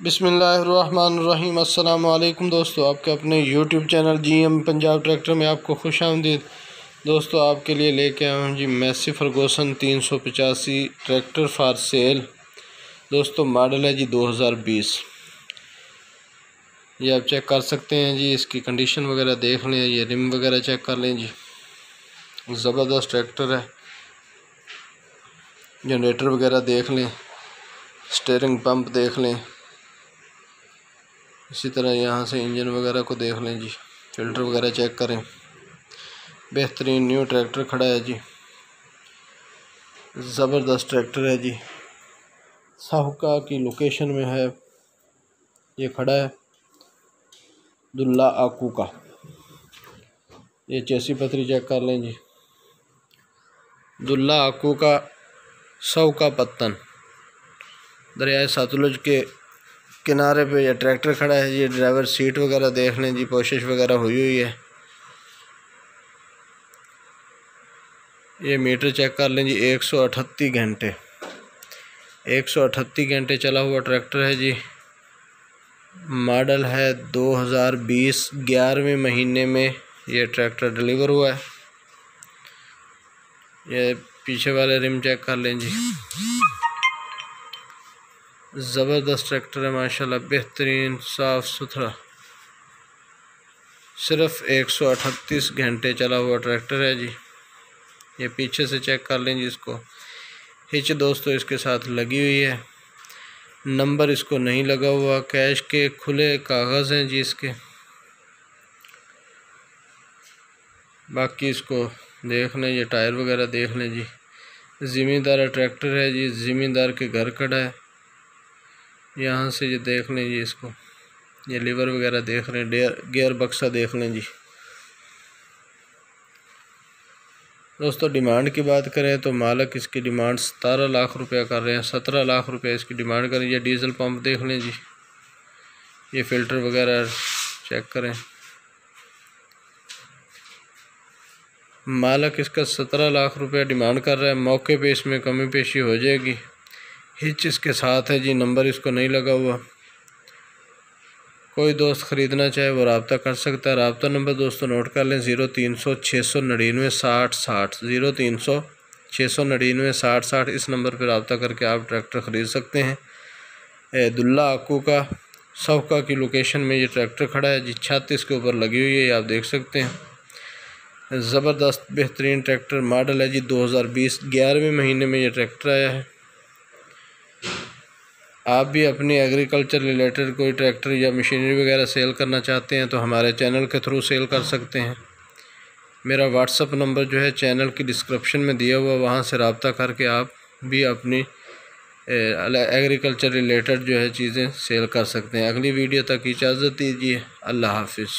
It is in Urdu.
بسم اللہ الرحمن الرحیم۔ السلام علیکم دوستو، آپ کے اپنے YouTube channel G M Punjab tractor میں آپ کو خوش آمدید۔ دوستو، آپ کے لیے لے کے آیا ہوں جی میسی فرگوسن تین سو پچاسی ٹریکٹر فار سیل۔ دوستو، ماڈل ہے جی دو ہزار بیس۔ یہ آپ چیک کر سکتے ہیں جی اس کی کنڈیشن وغیرہ دیکھ لیں، یہ رم وغیرہ چیک کر لیں جی۔ زبردست ٹریکٹر ہے۔ جنریٹر وغیرہ دیکھ لیں۔ سٹیرنگ پمپ دیکھ لیں۔ اسی طرح یہاں سے انجن وغیرہ کو دیکھ لیں جی فلٹر وغیرہ چیک کریں۔ بہترین نیو ٹریکٹر کھڑا ہے جی۔ زبردست ٹریکٹر ہے جی۔ ساہکا کی لوکیشن میں ہے۔ یہ کھڑا ہے۔ دلہ آکو کا۔ یہ چیسی پتری چیک کر لیں جی۔ دلہ آکو کا سو کا پتن۔ دریائے ساتلج کے کنارے پہ یہ ٹریکٹر کھڑا ہے جی ڈرائیور سیٹ وغیرہ دیکھ لیں جی کوشش وغیرہ ہوئی ہوئی ہے۔ یہ میٹر چیک کر لیں جی ایک سو اٹھتی گھنٹے۔ ایک سو اٹھتی گھنٹے چلا ہوا ٹریکٹر ہے جی۔ ماڈل ہے دو ہزار بیس، گیارہویں مہینے میں یہ ٹریکٹر ڈلیور ہوا ہے۔ یہ پیچھے والے رم چیک کر لیں جی۔ زبردست ٹریکٹر ہے، ماشاءاللہ، بہترین صاف ستھرا۔ صرف ایک سو اٹھتیس گھنٹے چلا ہوا ٹریکٹر ہے جی۔ یہ پیچھے سے چیک کر لیں جی اس کو۔ ہچ دوستو، اس کے ساتھ لگی ہوئی ہے۔ نمبر اس کو نہیں لگا ہوا، کیش کے کھلے کاغذ ہیں جی اس کے۔ باقی اس کو دیکھ لیں، یہ ٹائر وغیرہ دیکھ لیں جی۔ زمیندار ٹریکٹر ہے جی زمیندار کے گھر کھڑا ہے۔ یہاں سے یہ دیکھ لیں جی اس کو۔ یہ لیور وغیرہ دیکھ لیں گیئر بکسا دیکھ لیں جی۔ دوستو، ڈیمانڈ کی بات کریں تو مالک اس کی ڈیمانڈ ستارہ لاکھ روپیہ کر رہے ہیں، سترہ لاکھ روپے اس کی ڈیمانڈ کریں۔ یہ ڈیزل پمپ دیکھ لیں جی۔ یہ فلٹر وغیرہ چیک کریں۔ مالک اس کا سترہ لاکھ روپیہ ڈیمانڈ کر رہا ہے۔ موقع پہ اس میں کمی پیشی ہو جائے گی۔ ہچ اس کے ساتھ ہے جی نمبر اس کو نہیں لگا ہوا۔ کوئی دوست خریدنا چاہے وہ رابطہ کر سکتا ہے۔ رابطہ نمبر دوستو نوٹ کر لیں، زیرو تین سو چھ سو نڑینوے ساٹھ ساٹھ۔ زیرو تین سو چھ سو نڑینوے ساٹھ ساٹھ۔ اس نمبر پہ رابطہ کر کے آپ ٹریکٹر خرید سکتے ہیں۔ عیداللہ آکو کا، سوکا کی لوکیشن میں یہ ٹریکٹر کھڑا ہے۔ جی چھت اس کے اوپر لگی ہوئی ہے، یہ آپ دیکھ سکتے ہیں۔ زبردست بہترین ٹریکٹر ماڈل ہے جی دو ہزار بیس گیارہویں مہینے میں یہ ٹریکٹر آیا ہے۔ آپ بھی اپنی ایگریکلچر ریلیٹڈ کوئی ٹریکٹر یا مشینری وغیرہ سیل کرنا چاہتے ہیں تو ہمارے چینل کے تھرو سیل کر سکتے ہیں۔ میرا واٹس اپ نمبر جو ہے چینل کی ڈسکرپشن میں دیا ہوا، وہاں سے رابطہ کر کے آپ بھی اپنی ایگریکلچر ریلیٹڈ جو ہے چیزیں سیل کر سکتے ہیں۔ اگلی ویڈیو تک اجازت دیجیے۔ اللہ حافظ۔